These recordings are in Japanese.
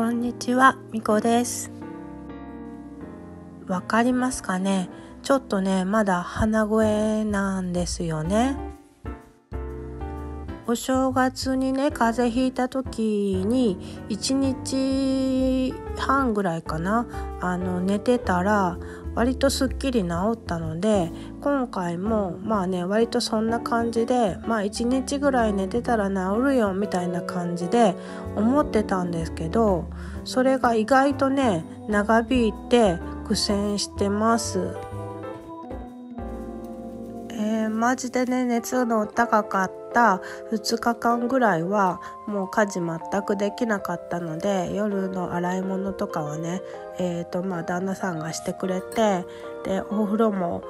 こんにちは、みこです。わかりますかね？ちょっとね、まだ鼻声なんですよね。お正月にね、風邪ひいた時に1日半ぐらいかな、あの寝てたら割とすっきり治ったので今回もまあね割とそんな感じでまあ1日ぐらい寝てたら治るよみたいな感じで思ってたんですけどそれが意外とね長引いて苦戦してます。マジでね熱の高かった2日間ぐらいはもう家事全くできなかったので夜の洗い物とかはねえーとまあ、旦那さんがしてくれてでお風呂も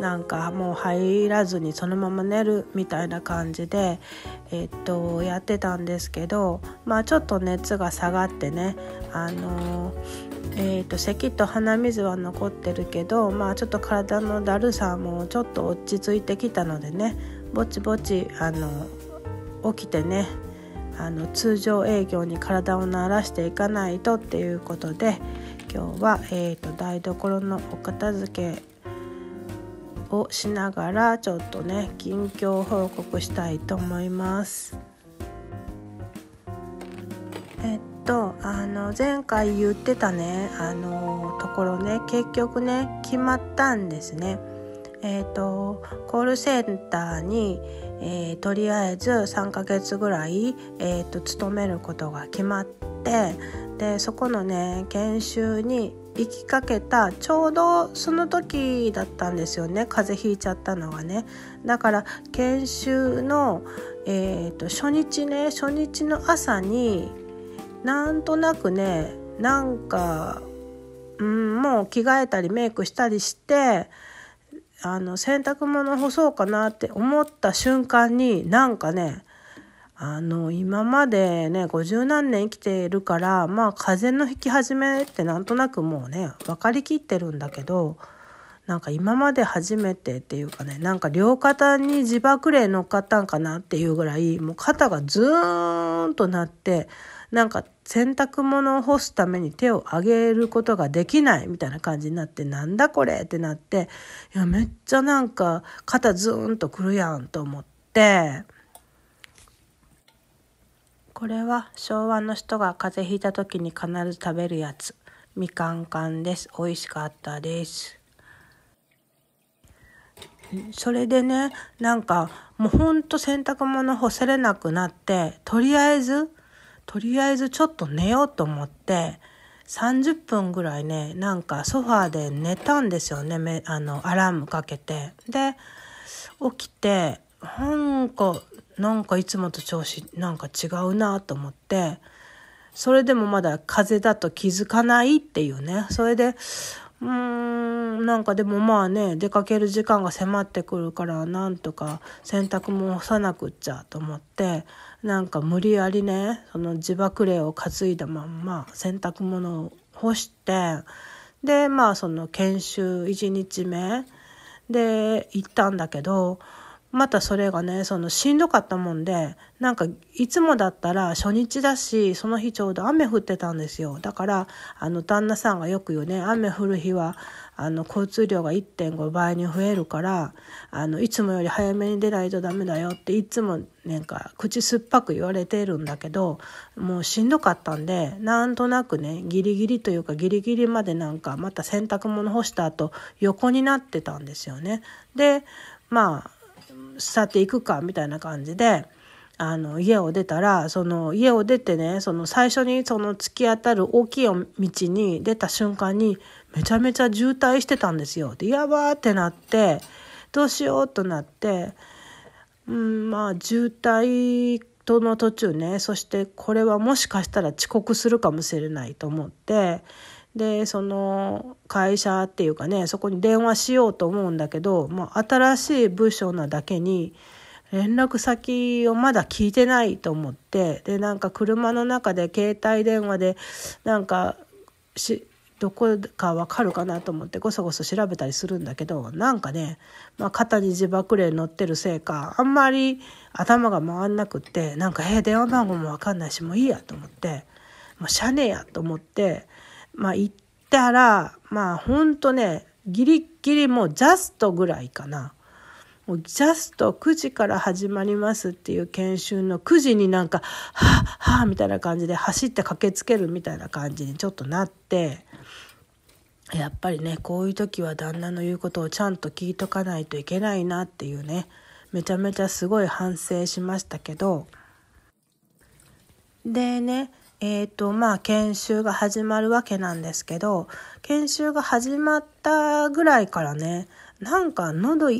なんかもう入らずにそのまま寝るみたいな感じで、えー、とやってたんですけど、まあ、ちょっと熱が下がってね、あの、えー、と咳と鼻水は残ってるけど、まあ、ちょっと体のだるさもちょっと落ち着いてきたのでねぼちぼち、あの起きてねあの通常営業に体を慣らしていかないとっていうことで今日は、えーと、台所のお片付けをしながらちょっとね近況報告したいと思います。えっとあの前回言ってたねあのところね結局ね決まったんですね。えーと、コールセンターに、えー、とりあえず3ヶ月ぐらい、えーと、勤めることが決まってでそこのね研修に行きかけたちょうどその時だったんですよね。風邪ひいちゃったのがね。だから研修の、えーと、初日ね初日の朝になんとなくねなんか、うん、もう着替えたりメイクしたりしてあの洗濯物干そうかなって思った瞬間になんかねあの今までね50何年生きているからまあ風邪のひき始めってなんとなくもうね分かりきってるんだけどなんか今まで初めてっていうかねなんか両肩に自爆霊乗っかったんかなっていうぐらいもう肩がズーンとなってなんか洗濯物を干すために手を上げることができないみたいな感じになってなんだこれってなっていやめっちゃなんか肩ズーンとくるやんと思ってこれは昭和の人が風邪ひいた時に必ず食べるやつ。みかん缶です。美味しかったです。それでねなんかもうほんと洗濯物干せれなくなってとりあえずとりあえずちょっと寝ようと思って30分ぐらいねなんかソファーで寝たんですよね。めあのアラームかけて。で起きてなんかなんかいつもと調子なんか違うなと思ってそれでもまだ風邪だと気づかないっていうね。それでうーんなんかでもまあね出かける時間が迫ってくるからなんとか洗濯も干さなくっちゃと思ってなんか無理やりねその自爆霊を担いだまんま洗濯物を干してでまあその研修1日目で行ったんだけどまたそれがねそのしんどかったもんでなんかいつもだったら初日だしその日ちょうど雨降ってたんですよだからあの旦那さんがよく言うね雨降る日はあの交通量が1.5倍に増えるからあのいつもより早めに出ないとダメだよっていつもなんか口酸っぱく言われてるんだけどもうしんどかったんでなんとなくねギリギリというかギリギリまでなんかまた洗濯物干した後横になってたんですよね。でまあ去っていくかみたいな感じであの家を出たらその家を出てねその最初にその突き当たる大きい道に出た瞬間にめちゃめちゃ渋滞してたんですよ。でやばーってなってどうしようとなってうんまあ渋滞との途中ねそしてこれはもしかしたら遅刻するかもしれないと思ってでその会社っていうかねそこに電話しようと思うんだけど、まあ、新しい部署なだけに連絡先をまだ聞いてないと思ってでなんか車の中で携帯電話でなんかしどこかわかるかなと思ってごそごそ調べたりするんだけどなんかね、まあ、肩に自爆霊乗ってるせいかあんまり頭が回んなくってなんか「えー、電話番号もわかんないしもういいや」と思ってもうしゃねえやと思ってまあ行ったらまあほんとねギリギリもうジャストぐらいかな。もうジャスト9時から始まりますっていう研修の9時になんか、はぁ、はぁ、みたいな感じで走って駆けつけるみたいな感じにちょっとなって、やっぱりね、こういう時は旦那の言うことをちゃんと聞いとかないといけないなっていうね、めちゃめちゃすごい反省しましたけど、でね、えーとまあ、研修が始まるわけなんですけど研修が始まったぐらいからねなんか喉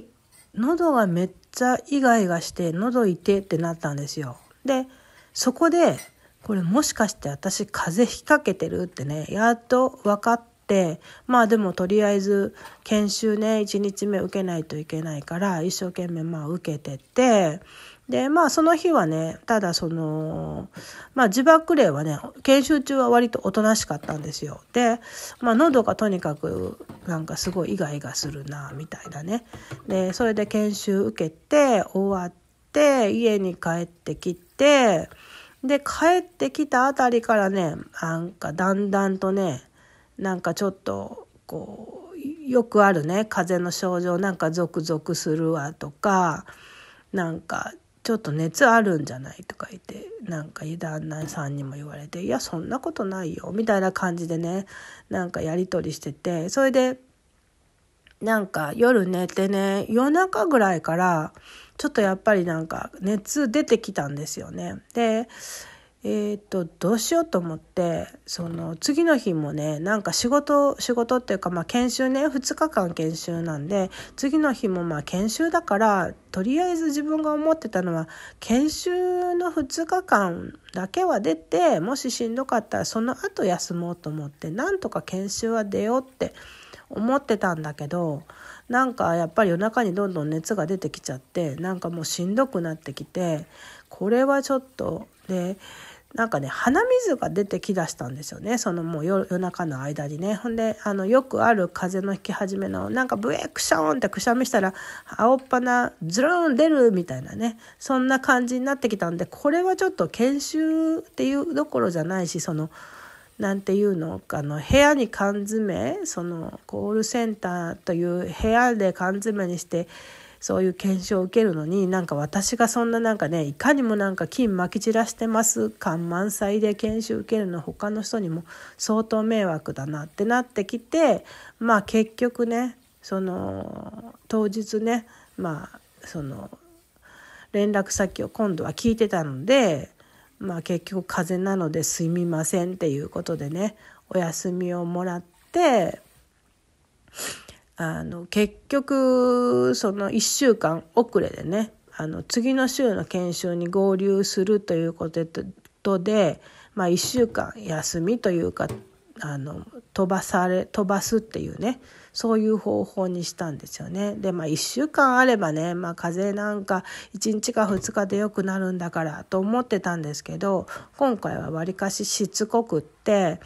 喉がめっちゃイガイガして喉痛ってなったんですよ。でそこでこれもしかして私風邪ひかけてるってねやっと分かってまあでもとりあえず研修ね1日目受けないといけないから一生懸命まあ受けてってで、まあその日はね、ただその、まあ自爆霊はね、研修中は割とおとなしかったんですよ。で、まあ喉がとにかくなんかすごいイガイガするな、みたいなね。で、それで研修受けて終わって、家に帰ってきて、で、帰ってきたあたりからね、なんかだんだんとね、なんかちょっと、こう、よくあるね、風邪の症状、なんかゾクゾクするわとか、なんかちょっと熱あるんじゃないとか言ってなんか旦那さんにも言われて「いやそんなことないよ」みたいな感じでねなんかやり取りしててそれでなんか夜寝てね夜中ぐらいからちょっとやっぱりなんか熱出てきたんですよね。でえー、っとどうしようと思ってその次の日もねなんか仕事仕事っていうかまあ研修ね2日間研修なんで次の日もまあ研修だからとりあえず自分が思ってたのは研修の2日間だけは出てもししんどかったらその後休もうと思ってなんとか研修は出ようって思ってたんだけどなんかやっぱり夜中にどんどん熱が出てきちゃってなんかもうしんどくなってきてこれはちょっとでなんかね鼻水が出てきだしたんですよね。そのもう夜中の間にね。ほんであのよくある風邪の引き始めのなんかブエクションってくしゃみしたら青っ鼻ズルーン出るみたいなね。そんな感じになってきたんでこれはちょっと研修っていうどころじゃないしそのなんていうのあの部屋に缶詰そのコールセンターという部屋で缶詰にしてそういう検証を受けるのになんか私がそんななんかねいかにもなんか金まき散らしてます感満載で研修受けるの他の人にも相当迷惑だなってなってきてまあ結局ねその当日ねまあその連絡先を今度は聞いてたのでまあ結局風邪なのですみませんっていうことでねお休みをもらってあの結局その1週間遅れでねあの次の週の研修に合流するということで、まあ、1週間休みというかあの飛ばされ飛ばすっていうねそういう方法にしたんですよね。でまあ1週間あればね、まあ、風邪なんか1日か2日で良くなるんだからと思ってたんですけど今回はわりかししつこくって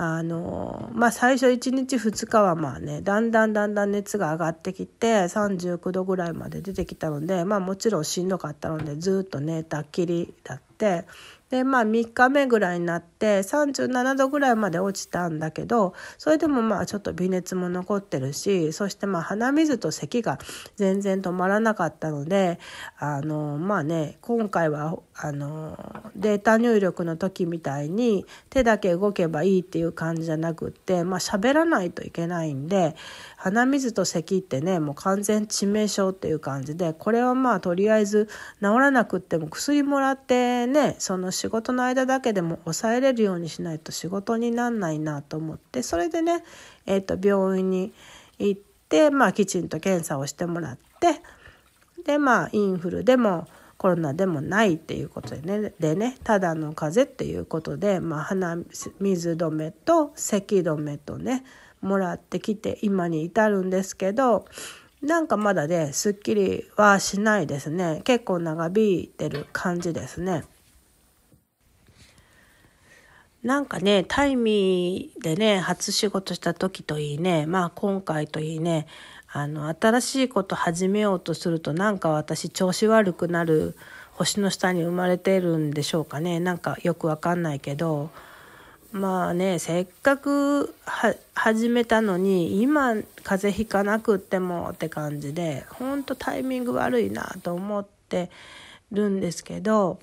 あのまあ最初1日2日はまあねだんだんだんだん熱が上がってきて39度ぐらいまで出てきたのでまあもちろんしんどかったのでずっと寝たっきりだって。でまあ3日目ぐらいになって37度ぐらいまで落ちたんだけどそれでもまあちょっと微熱も残ってるしそしてまあ鼻水と咳が全然止まらなかったのであのまあね今回はあのデータ入力の時みたいに手だけ動けばいいっていう感じじゃなくってまあ喋らないといけないんで鼻水と咳ってねもう完全致命傷っていう感じでこれはまあとりあえず治らなくっても薬もらってねその仕事の間だけでも抑えれるようにしないと仕事になんないなと思ってそれでね、えー、と病院に行って、まあ、きちんと検査をしてもらってでまあインフルでもコロナでもないっていうことでねでねただの風邪っていうことで、まあ、鼻水止めと咳止めとねもらってきて今に至るんですけどなんかまだねすっきりはしないですね結構長引いてる感じですね。なんかねタイミーでね初仕事した時といいねまあ今回といいねあの新しいこと始めようとするとなんか私調子悪くなる星の下に生まれてるんでしょうかね。なんかよくわかんないけど。まあねせっかく始めたのに今風邪ひかなくってもって感じでほんとタイミング悪いなと思ってるんですけど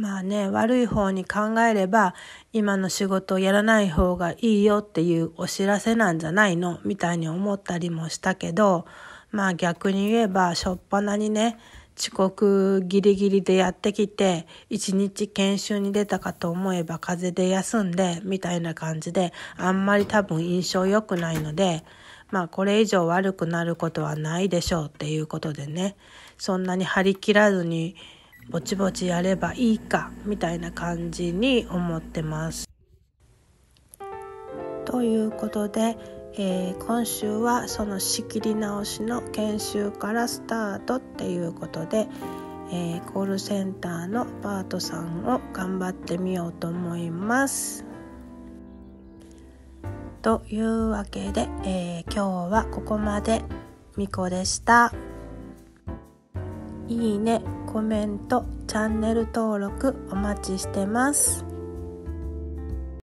まあね悪い方に考えれば今の仕事をやらない方がいいよっていうお知らせなんじゃないの？みたいに思ったりもしたけどまあ逆に言えばしょっぱなにね遅刻ギリギリでやってきて、一日研修に出たかと思えば風邪で休んで、みたいな感じで、あんまり多分印象良くないので、まあこれ以上悪くなることはないでしょうっていうことでね、そんなに張り切らずに、ぼちぼちやればいいか、みたいな感じに思ってます。ということで、えー、今週はその仕切り直しの研修からスタートっていうことで、えー、コールセンターのパートさんを頑張ってみようと思います。というわけで、えー、今日はここまでみこでした。いいね、コメント、チャンネル登録お待ちしてます。